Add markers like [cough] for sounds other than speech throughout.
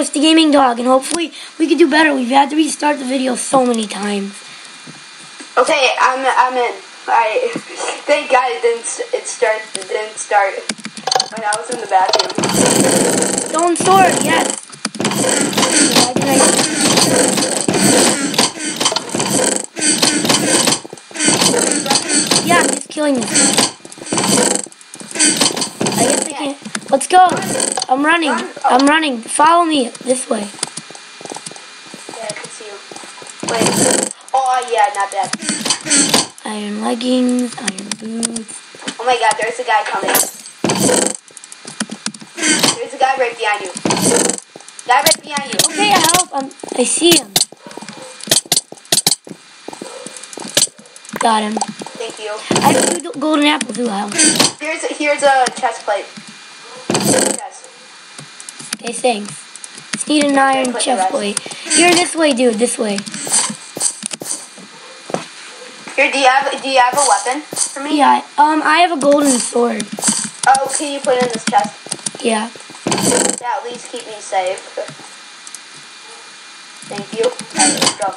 it's the gaming dog, and hopefully we can do better. We've had to restart the video so many times. Okay, I'm I'm in. I thank God it didn't it start it didn't start when I was in the bathroom. Stone sword, yes. Yeah, I'm just killing this guy. I guess I can't. Let's go. I'm running. Oh. I'm running. Follow me this way. Yeah, I can see you. Wait. Oh yeah, not bad. Iron leggings, iron boots. Oh my God, there's a guy coming. There's a guy right behind you. Guy right behind you. Okay, I help. I'm, I see him. Got him. Thank you. I have two golden apples. Ooh, help. Here's here's a chest plate. Chest. Okay, thanks. Just need an iron put the chest rest. plate. Here, this way, dude. This way. Here, do you have do you have a weapon for me? Yeah. Um, I have a golden sword. Oh, can you put it in this chest? Yeah. Yeah, at least keep me safe. Thank you. Let's go.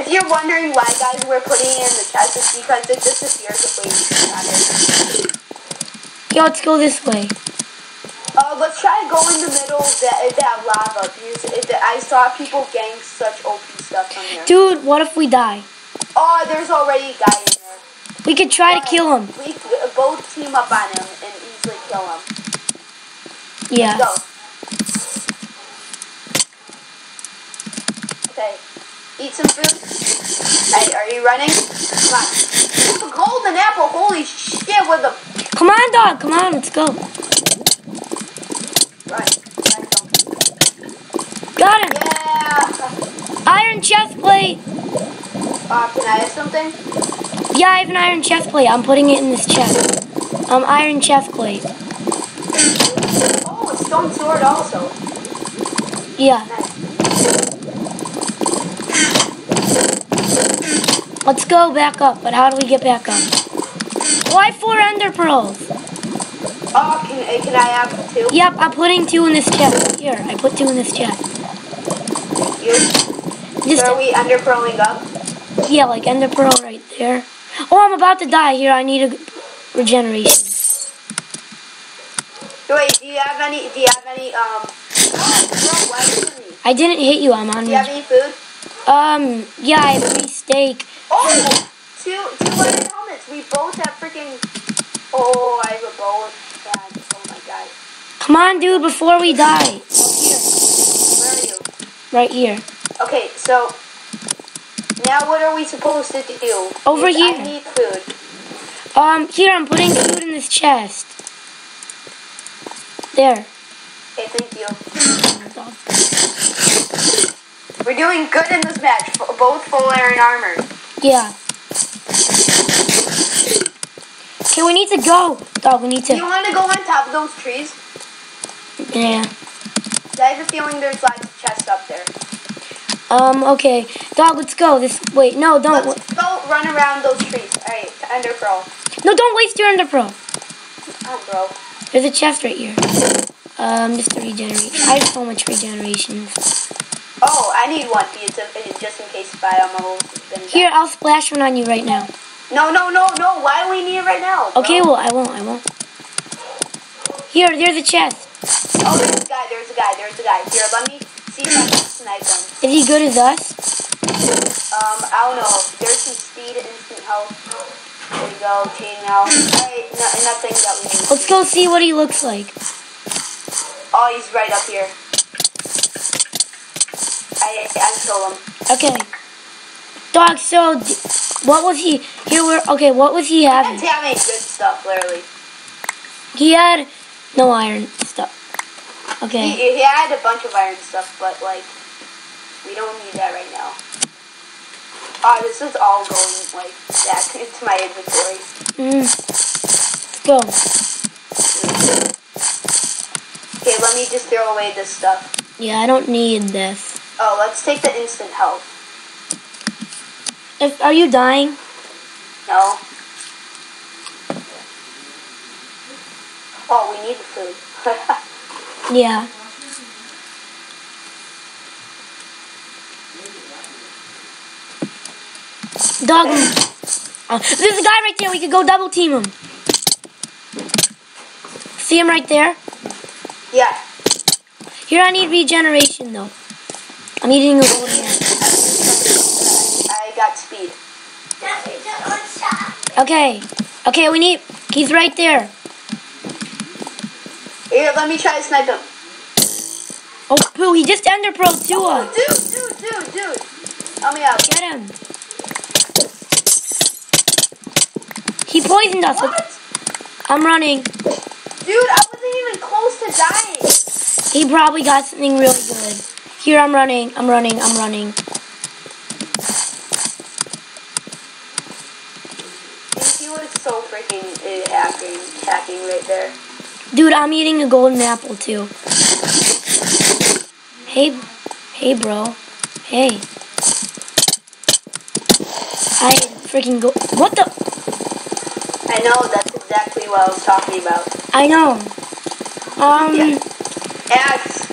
If you're wondering why, guys, we're putting it in the chest, it's because it disappears if we use it. Yeah, let's go this way. Uh, let's try to go in the middle of that, that lava because it, I saw people gang such OP stuff from here. Dude, what if we die? Oh, there's already a guy in there. We could try to kill him. We could uh, both team up on him and easily kill him. Yeah. Go. Okay. Eat some food. Hey, are you running? Come on. A golden apple. Holy shit! With a Come on, dog. Come on, let's go. Got him. Yeah. Iron chest plate. Uh, can I have something? Yeah, I have an iron chest plate. I'm putting it in this chest. Um, iron chest plate. Oh, a stone sword also. Yeah. Nice. Let's go back up. But how do we get back up? Why four ender pearls? Oh, can, can I have two? Yep, I'm putting two in this chest. Here, I put two in this chest. Just So are we ender pearling up? yeah, like ender pearl right there. Oh, I'm about to die. Here, I need a regeneration. Wait, do you have any? Do you have any? Um. Bro, why didn't we? I didn't hit you. I'm on. Do you have any food? Um, yeah, I have three steak. Oh, two two iron helmets. We both have freaking. Oh, I have a bow and oh my god. Come on, dude, before we die. Where are you? Right here. Okay, so now what are we supposed to do? Over here. I need food. Um, here, I'm putting food in this chest. There. Okay, thank you. We're doing good in this match. Both full iron armor. Yeah. Okay, we need to go. Dog, we need to Do you want to go on top of those trees? Yeah. I have a feeling there's lots of chests up there. Um, okay. Dog, let's go. This, wait, no, don't. Let's go run around those trees. Alright, Ender Pearl. No, don't waste your ender pearl. Oh, bro. There's a chest right here. Um, just to regenerate. I have so much regeneration. Oh, I need one of, just in case if I almost been Here, I'll splash one on you right now. No, no, no, no. Why do we need it right now? bro? Okay, well, I won't, I won't. Here, there's a chest. Oh, there's a guy. There's a guy. There's a guy. Here, let me see if I can snipe him. Is he good as us? Um, I don't know. There's some speed, and instant health. There we go. Chain now. Alright, no, nothing that we need. Let's go see what he looks like. Oh, he's right up here. I I killed him. Okay. Dog, so, what was he, here, we're, okay, what was he having? having good stuff, literally. He had no iron stuff. Okay. he had a bunch of iron stuff, but like, we don't need that right now. Oh, this is all going like back [laughs] into my inventory. Mm. Let's go. Okay, let me just throw away this stuff. Yeah, I don't need this. Oh, let's take the instant health. If, are you dying? No. Oh, we need the food. [laughs] yeah. Dog. oh, there's a guy right there. We could go double team him. See him right there? Yeah. Here I need regeneration though. I'm eating a whole hand. Okay. Okay, we need. He's right there. Here, let me try to snipe him. Oh, poo, he just ender pro to Oh, us. dude, dude, dude, dude. Help me out. Get him. He poisoned us. What? I'm running. Dude, I wasn't even close to dying. He probably got something really good. Here, I'm running. I'm running. I'm running. He was so freaking uh, hacking, hacking right there. Dude, I'm eating a golden apple too. Hey, hey, bro. Hey. I freaking go. What the? I know, that's exactly what I was talking about. I know. Um. Yeah. Ads.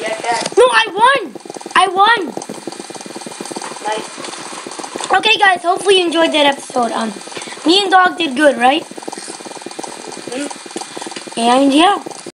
Yeah, ads. No, I won. I won. Nice. Okay, guys. Hopefully you enjoyed that episode. Um, me and Dog did good, right? Hmm? And yeah.